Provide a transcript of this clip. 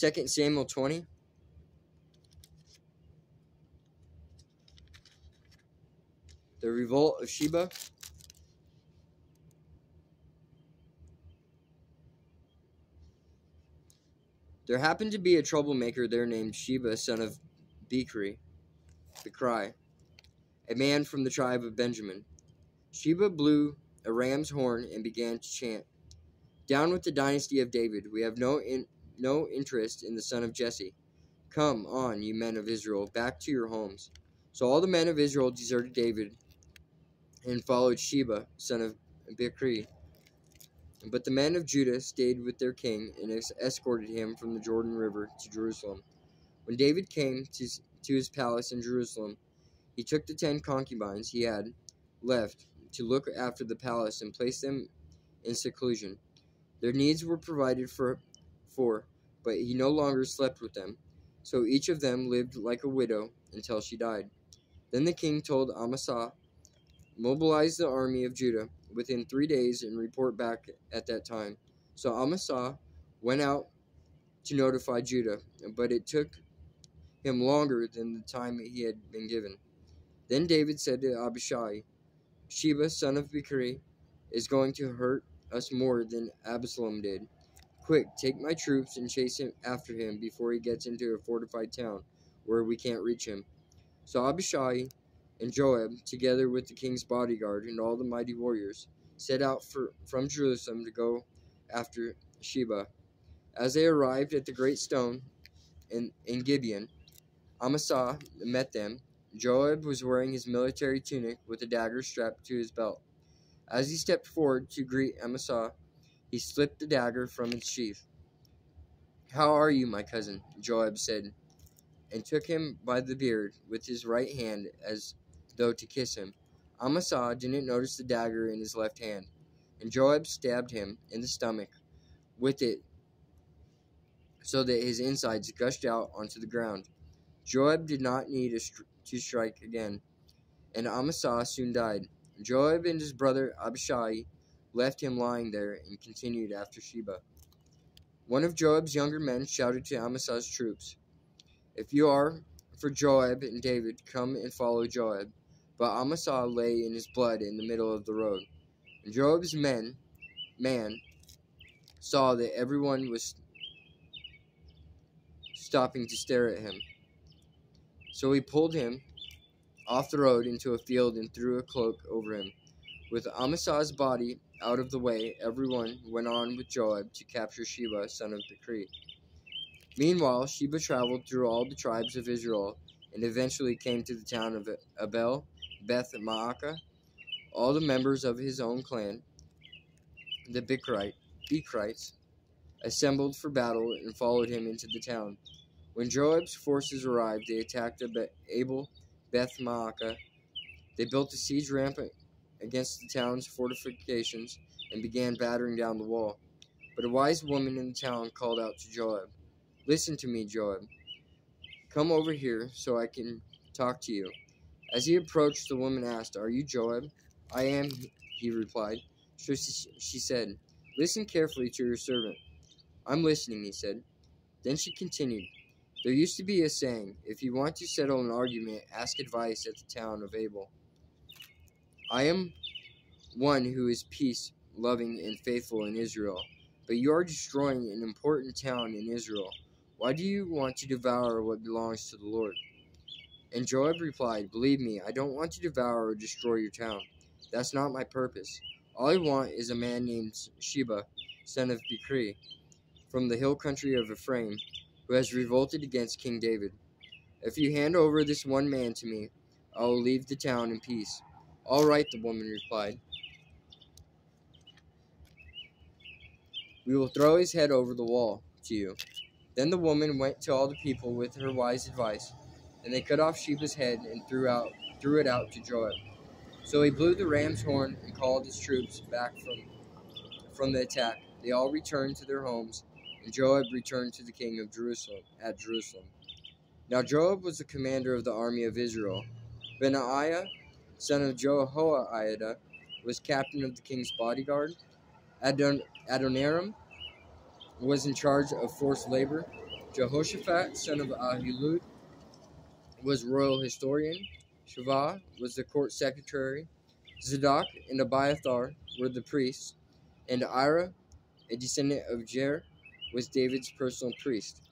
2 Samuel 20. The revolt of Sheba. There happened to be a troublemaker there named Sheba, son of Bichri, cry, a man from the tribe of Benjamin. Sheba blew a ram's horn and began to chant, Down with the dynasty of David. We have no, in, no interest in the son of Jesse. Come on, you men of Israel, back to your homes. So all the men of Israel deserted David and followed Sheba, son of Bichri. But the men of Judah stayed with their king and escorted him from the Jordan River to Jerusalem. When David came to, to his palace in Jerusalem, he took the ten concubines he had left to look after the palace and placed them in seclusion. Their needs were provided for, for, but he no longer slept with them. So each of them lived like a widow until she died. Then the king told Amasa, Mobilize the army of Judah within three days and report back at that time. So Amasa went out to notify Judah, but it took him longer than the time he had been given. Then David said to Abishai, Sheba, son of Bichri, is going to hurt us more than Absalom did. Quick, take my troops and chase him after him before he gets into a fortified town where we can't reach him. So Abishai and Joab, together with the king's bodyguard and all the mighty warriors, set out for, from Jerusalem to go after Sheba. As they arrived at the great stone in, in Gibeon, Amasa met them. Joab was wearing his military tunic with a dagger strapped to his belt. As he stepped forward to greet Amasa, he slipped the dagger from its sheath. How are you, my cousin? Joab said, and took him by the beard with his right hand as though to kiss him. Amasa didn't notice the dagger in his left hand, and Joab stabbed him in the stomach with it so that his insides gushed out onto the ground. Joab did not need to strike again, and Amasa soon died. Joab and his brother Abishai left him lying there and continued after Sheba. One of Joab's younger men shouted to Amasa's troops, If you are for Joab and David, come and follow Joab. But Amasa lay in his blood in the middle of the road. And Joab's men, man, saw that everyone was stopping to stare at him. So he pulled him off the road into a field and threw a cloak over him. With Amasa's body out of the way, everyone went on with Joab to capture Sheba, son of Bichri. Meanwhile, Sheba traveled through all the tribes of Israel and eventually came to the town of Abel Beth Maacah, all the members of his own clan, the Bikrite, Bichrites, assembled for battle and followed him into the town. When Joab's forces arrived, they attacked Abel Beth Maacah. They built a siege rampart against the town's fortifications and began battering down the wall. But a wise woman in the town called out to Joab, Listen to me, Joab. Come over here so I can talk to you. As he approached, the woman asked, Are you Joab? I am, he replied. So she said, Listen carefully to your servant. I'm listening, he said. Then she continued, There used to be a saying, If you want to settle an argument, ask advice at the town of Abel. I am one who is peace loving and faithful in Israel, but you are destroying an important town in Israel. Why do you want to devour what belongs to the Lord? And Joab replied, Believe me, I don't want to devour or destroy your town. That's not my purpose. All I want is a man named Sheba, son of Bichri, from the hill country of Ephraim, who has revolted against King David. If you hand over this one man to me, I will leave the town in peace. All right, the woman replied. We will throw his head over the wall to you. Then the woman went to all the people with her wise advice and they cut off Sheba's head and threw out threw it out to Joab. So he blew the ram's horn and called his troops back from from the attack. They all returned to their homes, and Joab returned to the king of Jerusalem at Jerusalem. Now Joab was the commander of the army of Israel. Benaiah, son of Jehoiada, was captain of the king's bodyguard. Adon- Adoniram was in charge of forced labor. Jehoshaphat, son of Ahilud, was royal historian. Sheva was the court secretary. Zadok and Abiathar were the priests, and Ira, a descendant of Jair, was David's personal priest.